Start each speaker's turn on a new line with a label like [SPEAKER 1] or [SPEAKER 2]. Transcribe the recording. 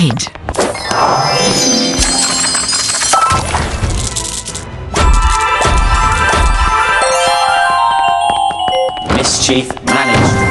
[SPEAKER 1] kid.
[SPEAKER 2] Mischief managed.